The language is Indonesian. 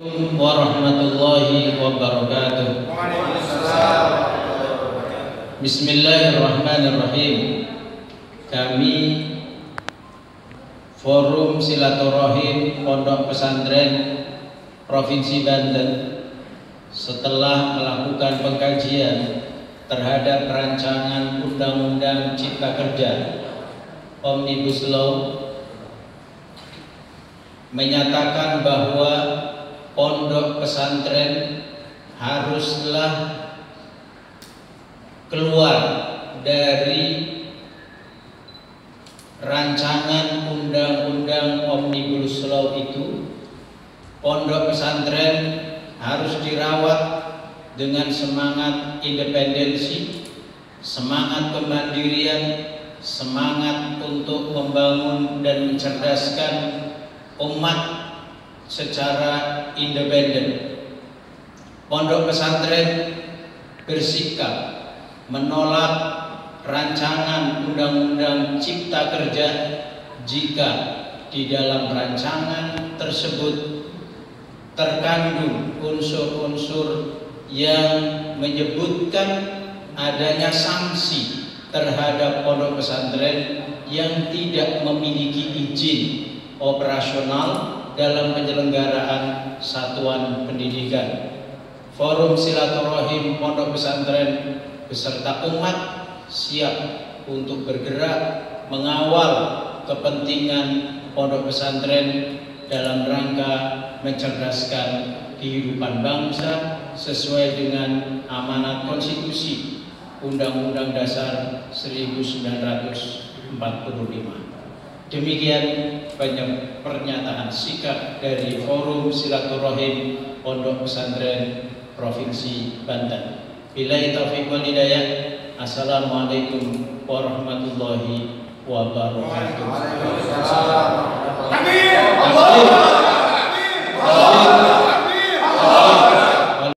warahmatullahi wabarakatuh. Bismillahirrahmanirrahim. Kami Forum Silaturahim Pondok Pesantren Provinsi Banten setelah melakukan pengkajian terhadap rancangan Undang-Undang Cipta Kerja Omnibus Law menyatakan bahwa pondok pesantren haruslah keluar dari rancangan undang-undang omnibus law itu. Pondok pesantren harus dirawat dengan semangat independensi semangat kemandirian semangat untuk membangun dan mencerdaskan umat secara independen. Pondok pesantren bersikap menolak rancangan undang-undang cipta kerja jika di dalam rancangan tersebut terkandung unsur-unsur yang menyebutkan adanya sanksi terhadap pondok pesantren yang tidak memiliki izin operasional dalam penyelenggaraan satuan pendidikan. Forum Silaturahim Pondok Pesantren beserta umat siap untuk bergerak mengawal kepentingan pondok pesantren dalam rangka mencerdaskan kehidupan bangsa sesuai dengan amanat konstitusi Undang-Undang Dasar 1945. Demikian banyak pernyataan sikap dari Forum Silaturahim Pondok Pesantren Provinsi Banten. Bila taufiq wal hidayah. Assalamualaikum warahmatullahi wabarakatuh.